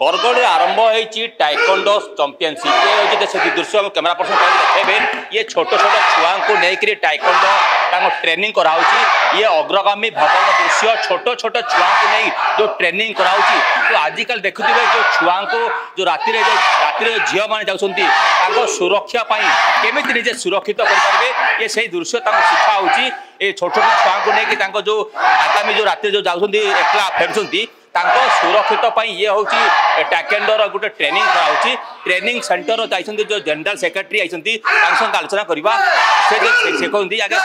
বরগড়ে আরম্ভ হয়েছি টাইকোন্ডো চম্পিয়নশিপ এ হচ্ছে সে দৃশ্য আমি ক্যামেরা পর্সন দেখাইবে ইয়ে ছোট ছোট ছুয়াঙ্কু নেইকি টাইকোন্ডো তাঙ্ক ট্রেনিং করা হচ্ছে ইয়ে অগ্রগামী ভবন দৃশ্য ছোট ছোট ছুয়াঙ্কু নেই যে ট্রেনিং করা হচ্ছে তো আজকাল দেখুবে যে ছুয়াঙ্কু যে রাতিরে যে রাতিরে ঝিও মানে যাচ্ছেন তাঁর সুরক্ষা পাই কেমিতি নিজে সুরক্ষিত করে পারবে ইয়ে সেই দৃশ্য তাঙ্ক শিখা হচ্ছে এই ছোট ছোট ছুয়াঙ্কু নেইকি তাঁর যে আগামী যে রাতে যে যাচ্ছেন একলা ফেরুচ্ছেন ତାଙ୍କ ସୁରକ୍ଷିତ ପାଇଁ ଇଏ ହେଉଛି ଟ୍ୟାକେଣ୍ଡର ଗୋଟେ ଟ୍ରେନିଂ କରାହେଉଛି ଟ୍ରେନିଂ ସେଣ୍ଟର ଯାଇଛନ୍ତି ଯେଉଁ ଜେନେରାଲ ସେକ୍ରେଟାରୀ ଆଇଛନ୍ତି ତାଙ୍କ ସଙ୍ଗେ ଆଲୋଚନା କରିବା ସେ ଶିଖନ୍ତି ଆଜ୍ଞା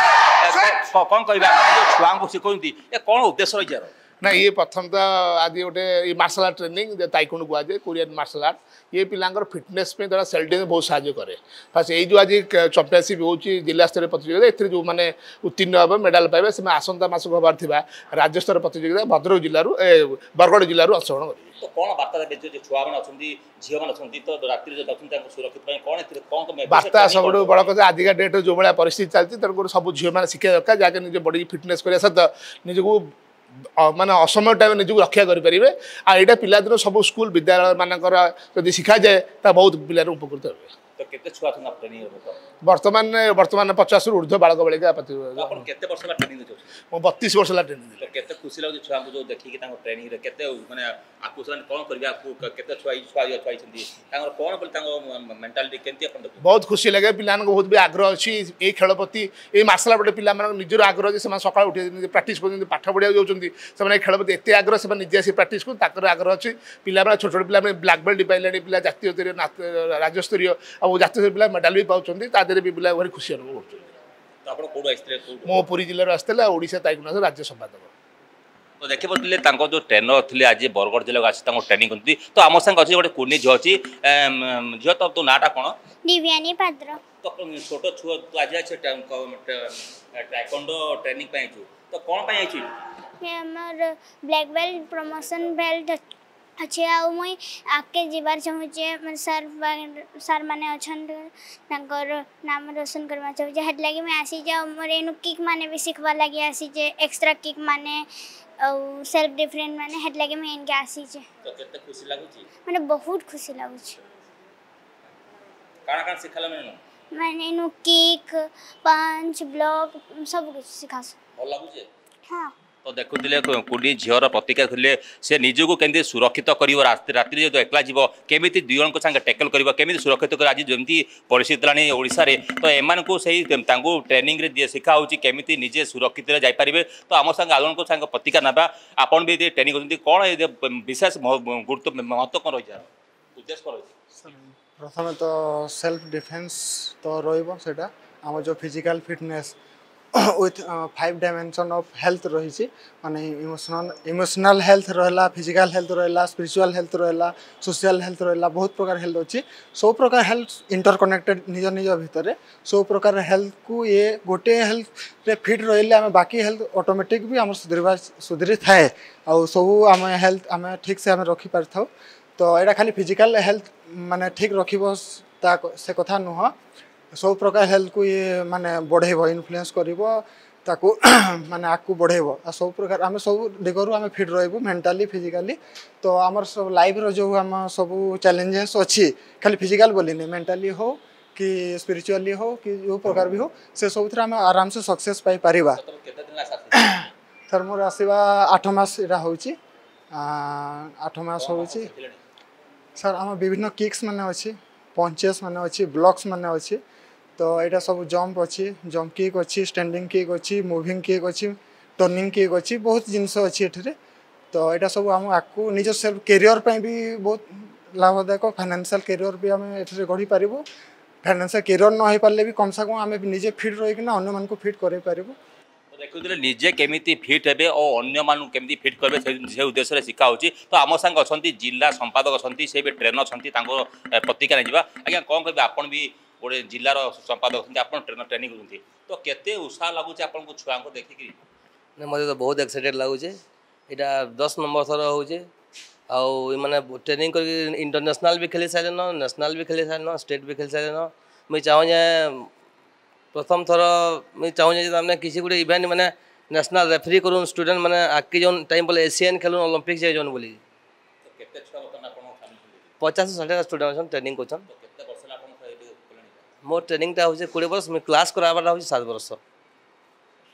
କ'ଣ କହିବା ଛୁଆଙ୍କୁ ଶିଖନ୍ତି ଏ କ'ଣ ଉଦ୍ଦେଶ୍ୟ ରହିଛି ନା ଇଏ ପ୍ରଥମତଃ ଆଜି ଗୋଟେ ଏଇ ମାର୍ଶାଲ ଆର୍ଟ ଟ୍ରେନିଂ ଯେ ତାଇକୁଣ୍ଡ କୁହାଯାଏ କୋରିଆନ୍ ମାର୍ଶାଲ ଆର୍ଟ ଇଏ ପିଲାଙ୍କର ଫିଟନେସ୍ ପାଇଁ ତାର ସେଲ୍ଫ ଡିଫେନ୍ସ ବହୁତ ସାହାଯ୍ୟ କରେ ଫାଷ୍ଟ ଏଇ ଯେଉଁ ଆଜି ଚମ୍ପିଅନସିପ୍ ହେଉଛି ଜିଲ୍ଲାସ୍ତରୀୟ ପ୍ରତିଯୋଗିତା ଏଥିରେ ଯେଉଁମାନେ ଉତ୍ତୀର୍ଣ୍ଣ ହେବେ ମେଡ଼ାଲ ପାଇବେ ସେମାନେ ଆସନ୍ତା ମାସକୁ ହେବାର ଥିବା ରାଜ୍ୟସ୍ତରୀୟ ପ୍ରତିଯୋଗିତା ଭଦ୍ରକ ଜିଲ୍ଲାରୁ ବରଗଡ଼ ଜିଲ୍ଲାରୁ ଅଂଶଗ୍ରହଣ କରିବେ କ'ଣ ବାର୍ତ୍ତା ଅଛନ୍ତି କ'ଣ ଏଥିରେ କ'ଣ ବାର୍ତ୍ତା ସବୁଠୁ ବଡ଼ କଥା ଆଜିକା ଡେଟ୍ରେ ଯେଉଁ ଭଳିଆ ପରିସ୍ଥିତି ଚାଲିଛି ତେଣୁକରି ସବୁ ଝିଅମାନେ ଶିଖିବା ଦରକାର ଯାହାକି ନିଜ ବଡ଼ିକି ଫିଟନେସ୍ କରିବା ସହିତ ନିଜକୁ ମାନେ ଅସମୟ ଟାଇମ୍ ନିଜକୁ ରକ୍ଷା କରିପାରିବେ ଆଉ ଏଇଟା ପିଲାଦିନ ସବୁ ସ୍କୁଲ ବିଦ୍ୟାଳୟମାନଙ୍କର ଯଦି ଶିଖାଯାଏ ତାହା ବହୁତ ପିଲାର ଉପକୃତ ହେବେ କେତେ ଛୁଆ ଅଛନ୍ତି ଆପଣ ଟ୍ରେନିଂ ରହୁଛନ୍ତି ବର୍ତ୍ତମାନ ବର୍ତ୍ତମାନ ପଚାଶରୁ ଉର୍ଦ୍ଧ୍ୱ ବାଳକ ବାଳିକା ଆପଣ କେତେ ବର୍ଷ ହେଲା ଟ୍ରେନିଂ ଦେଉଛନ୍ତି ମୁଁ ବତିଶ ବର୍ଷ ହେଲା ଟ୍ରେନିଂ ଦେଲି କେତେ ଖୁସି ଲାଗୁଛି ଛୁଆଙ୍କୁ ଯେଉଁ ଦେଖିକି ତାଙ୍କ ଟ୍ରେନିଂରେ କେତେ ମାନେ ଆକୁ ସେମାନେ କ'ଣ କରିବେ ଆକୁ କେତେ ଛୁଆ ଛୁଆ ଛୁଆ ହେଇଛନ୍ତି ତାଙ୍କର କ'ଣ ବୋଲି ତାଙ୍କ ମେଣ୍ଟାଲିଟି କେମିତି ଆପଣ ବହୁତ ଖୁସି ଲାଗେ ପିଲାମାନଙ୍କ ବହୁତ ବି ଆଗ୍ରହ ଅଛି ଏଇ ଖେଳ ପ୍ରତି ଏଇ ମାର୍ଶାଲ ଆର୍ଟ ପିଲାମାନଙ୍କ ନିଜର ଆଗ୍ରହ ଯେ ସେମାନେ ସକାଳୁ ଉଠି ପ୍ରାକ୍ଟିସ୍ କରୁଛନ୍ତି ପାଠ ପଢ଼ିବାକୁ ଯାଉଛନ୍ତି ସେମାନେ ଖେଳ ପ୍ରତି ଏତେ ଆଗ୍ରହ ସେମାନେ ନିଜେ ଆସି ପ୍ରାକ୍ଟିସ୍ କରୁଛନ୍ତି ତାଙ୍କର ଆଗ୍ରହ ଅଛି ପିଲାମାନେ ଛୋଟ ଛୋଟ ପିଲାମାନେ ବ୍ଲାକ୍ ବେଲ୍ଟ ପାଇଲେଣି ପିଲା ଜାତୀୟ ସ୍ତରୀୟ ରାଜ୍ୟସ୍ତରୀୟ ଆଉ ଆଉ ଜାତୀୟ ପିଲା ମେଡାଲ ବି ପାଉଛନ୍ତି ତା ଦେହରେ ବି ପିଲା ଭାରି ଖୁସି ଅନୁଭବ କରୁଛନ୍ତି ମୁଁ ପୁରୀ ଜିଲ୍ଲାରୁ ଆସିଥିଲି ଆଉ ଓଡ଼ିଶା ତାଇକୁନାଥ ରାଜ୍ୟ ସମ୍ପାଦକ ତ ଦେଖିପାରୁଥିଲେ ତାଙ୍କ ଯେଉଁ ଟ୍ରେନର ଥିଲେ ଆଜି ବରଗଡ଼ ଜିଲ୍ଲାକୁ ଆସି ତାଙ୍କୁ ଟ୍ରେନିଂ କରୁଛନ୍ତି ତ ଆମ ସାଙ୍ଗେ ଅଛି ଗୋଟେ କୁନି ଝିଅ ଅଛି ଝିଅ ତୋ ନାଁଟା କ'ଣ ଦିବ୍ୟାନୀ ପାତ୍ର ତ ଛୋଟ ଛୁଆ ତୁ ଆଜି ଆସି ଟାଇକଣ୍ଡୋ ଟ୍ରେନିଂ ପାଇଁ ଆଇଛୁ ତ କ'ଣ ପାଇଁ ଆଇଛୁ ଆମର ବ୍ଲାକ୍ ବେଲ୍ଟ ପ୍ରମୋସନ୍ ବେଲ୍ଟ ଅଛି ଆଉ ମୁଇଁ ଆଗକେ ଯିବାର ଚାହୁଁଛେ ସାର୍ ସାର୍ମାନେ ଅଛନ୍ ତାଙ୍କର ନାମ ରୋଶନ କରବାର୍ ଚାହୁଁଛେ ହେଥିଲାଗି ମୁଇଁ ଆସିଛେ ଆଉ ମୋର ଏନୁ କିକ୍ ମାନେ ବି ଶିଖବାର୍ ଲାଗି ଆସିଛେ ଏକ୍ସଟ୍ରା କିକ୍ ମାନେ ଆଉ ସେଲ୍ଫ ଡିଫରେଣ୍ଟ ମାନେ ହେଥିଲାଗି ମୁଇଁ ଏନକେ ଆସିଛେ ମାନେ ବହୁତ ଖୁସି ଲାଗୁଛି ମାନେ ଏନୁ କିକ୍ ପଞ୍ଚ ବ୍ଲକ୍ ସବୁ କିଛି ଶିଖାସ ହଁ ତ ଦେଖୁଥିଲେ କୁନି ଝିଅର ପ୍ରତିକାର ଖୋଲିଲେ ସେ ନିଜକୁ କେମିତି ସୁରକ୍ଷିତ କରିବ ରାତିରେ ଯେହେତୁ ଏକଲା ଯିବ କେମିତି ଦୁଇ ଜଣଙ୍କ ସାଙ୍ଗେ ଟେକଲ୍ କରିବ କେମିତି ସୁରକ୍ଷିତ କରିବ ଆଜି ଯେମିତି ପରିସ୍ଥିତି ହେଲାଣି ଓଡ଼ିଶାରେ ତ ଏମାନଙ୍କୁ ସେଇ ତାଙ୍କୁ ଟ୍ରେନିଂରେ ଦିଏ ଶିଖା ହେଉଛି କେମିତି ନିଜେ ସୁରକ୍ଷିତରେ ଯାଇପାରିବେ ତ ଆମ ସାଙ୍ଗେ ଆଉ ଜଣଙ୍କ ସାଙ୍ଗେ ପ୍ରତିକାର ନେବା ଆପଣ ବି ଯଦି ଟ୍ରେନିଂ କରୁଛନ୍ତି କ'ଣ ବିଶେଷ ଗୁରୁତ୍ୱ ମହତ୍ତ୍ୱ କ'ଣ ରହିଛି ଉଦ୍ଦେଶ୍ୟ କ'ଣ ରହିଛି ପ୍ରଥମେ ତ ସେଲ୍ଫ ଡିଫେନ୍ସ ତ ରହିବ ସେଇଟା ଆମ ଯେଉଁ physical fitness with five dimension of health रही मान इमोशनल इमोशनल हेल्थ रहा फिजिकाल हेल्थ रहा स्पिरिचुआल हेल्थ रहा सोशियाल हेल्थ रहा बहुत प्रकार हेल्थ अच्छी सब प्रकार हेल्थ इंटरकनेक्टेड निज निज भितर सब प्रकार हेल्थ को ये गोटे हेल्थ रे फिट रही आम बाकी हेल्थ अटोमेटिक भी आम सुधरवा सुधरी थाए आउ सब आम हेल्थ आम ठीक से आम रखिपारी था तो यहाँ खाली फिजिकाल हेल्थ मानने ठीक रख से कथा नुह ସବୁ ପ୍ରକାର ହେଲ୍ଥକୁ ଇଏ ମାନେ ବଢ଼େଇବ ଇନଫ୍ଲୁଏନ୍ସ କରିବ ତାକୁ ମାନେ ଆଗକୁ ବଢ଼େଇବ ଆଉ ସବୁ ପ୍ରକାର ଆମେ ସବୁ ଦିଗରୁ ଆମେ ଫିଟ୍ ରହିବୁ ମେଣ୍ଟାଲି ଫିଜିକାଲି ତ ଆମର ସବୁ ଲାଇଫ୍ର ଯେଉଁ ଆମ ସବୁ ଚ୍ୟାଲେଞ୍ଜେସ୍ ଅଛି ଖାଲି ଫିଜିକାଲ ବୋଲିନି ମେଣ୍ଟାଲି ହଉ କି ସ୍ପିରିଚୁଆଲି ହଉ କି ଯେଉଁ ପ୍ରକାର ବି ହଉ ସେ ସବୁଥିରେ ଆମେ ଆରାମସେ ସକ୍ସେସ୍ ପାଇପାରିବା ସାର୍ ମୋର ଆସିବା ଆଠ ମାସ ଏଇଟା ହେଉଛି ଆଠ ମାସ ହେଉଛି ସାର୍ ଆମ ବିଭିନ୍ନ କିକ୍ସ ମାନେ ଅଛି ପଞ୍ଚେସ୍ ମାନେ ଅଛି ବ୍ଲକ୍ସ ମାନେ ଅଛି ତ ଏଇଟା ସବୁ জম্প ଅଛି জম্প କିକ୍ ଅଛି স্ট্যান্ডিং কিক ଅଛି ମୁଭିଂ কিক ଅଛି ଟର୍ଣ୍ଣିଂ କିକ୍ ଅଛି ବହୁତ ଜିନିଷ ଅଛି ଏଠାରେ ତ ଏଇଟା ସବୁ ଆମ ଆକୁ ନିଜ ସେଲ୍ଫ କେରିଅର ପାଇଁ ବି ବହୁତ ଲାଭଦାୟକ ଫାଇନାନ୍ସିଆଲ କେରିଅର ବି ଆମେ ଏଠାରେ ଗଢ଼ିପାରିବୁ ଫାଇନାନ୍ସିଆଲ କେରିଅର ନ ହେଇପାରିଲେ ବି କମ୍ସେ କମ୍ ଆମେ ନିଜେ ଫିଟ୍ ରହିକିନା ଅନ୍ୟମାନଙ୍କୁ ଫିଟ୍ କରାଇପାରିବୁ ଦେଖୁଥିଲେ ନିଜେ କେମିତି ଫିଟ୍ ହେବେ ଓ ଅନ୍ୟମାନଙ୍କୁ କେମିତି ଫିଟ୍ କରିବେ ସେ ଉଦ୍ଦେଶ୍ୟରେ ଶିଖା ହେଉଛି ତ ଆମ ସାଙ୍ଗ ଅଛନ୍ତି ଜିଲ୍ଲା ସମ୍ପାଦକ ଅଛନ୍ତି ସେ ବି ଟ୍ରେନ୍ ଅଛନ୍ତି ତାଙ୍କ ପ୍ରତିକ୍ରିୟା ଯିବା ଆଜ୍ଞା କ'ଣ କହିବେ ଆପଣ ବି गोटे जिलार संपादक अच्छा ट्रेनर ट्रेनिंग होती तो कैसे लगुच छुआ देखिकी ना मत तो बहुत एक्साइटेड लगुचे यहाँ दस नंबर थर हो आने ट्रेनिंग कर इंटरनेशनल भी खेली सारे नेशनल भी खेली सारे स्टेट भी खेली सारे मुझे चाहे प्रथम थर मुझे चाहूँ किसी गोटे इवेंट मैंने नेशनल रेफरी कर स्टूडेंट मैंने आगे जो टाइम बोले एसियान खेल ओलंपिक्स जाए बोली पचास षाठी स्टूडेंट अच्छा ट्रेनिंग कर ମୋ ଟ୍ରେନିଂଟା ହେଉଛି କୋଡ଼ିଏ ବର୍ଷ ମୁଇଁ କ୍ଲାସ୍ କରାବାଟା ହେଉଛି ସାତ ବର୍ଷ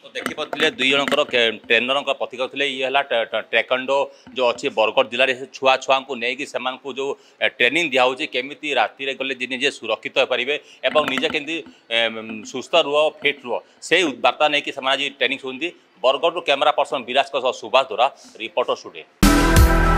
ତ ଦେଖିପାରୁଥିଲେ ଦୁଇ ଜଣଙ୍କର ଟ୍ରେନରଙ୍କ ପ୍ରତିକ ଥିଲେ ଇଏ ହେଲା ଟ୍ରେକଣ୍ଡୋ ଯେଉଁ ଅଛି ବରଗଡ଼ ଜିଲ୍ଲାରେ ସେ ଛୁଆ ଛୁଆଙ୍କୁ ନେଇକି ସେମାନଙ୍କୁ ଯେଉଁ ଟ୍ରେନିଂ ଦିଆହେଉଛି କେମିତି ରାତିରେ ଗଲେ ନିଜେ ସୁରକ୍ଷିତ ହୋଇପାରିବେ ଏବଂ ନିଜେ କେମିତି ସୁସ୍ଥ ରୁହ ଫିଟ୍ ରୁହ ସେଇ ବାର୍ତ୍ତା ନେଇକି ସେମାନେ ଆଜି ଟ୍ରେନିଂ ଶୁଣନ୍ତି ବରଗଡ଼ରୁ କ୍ୟାମେରା ପର୍ସନ ବିରାଜଙ୍କ ସହ ସୁବାସ ଦୋରା ରିପୋର୍ଟର ଷ୍ଟୁଡ଼ିଓ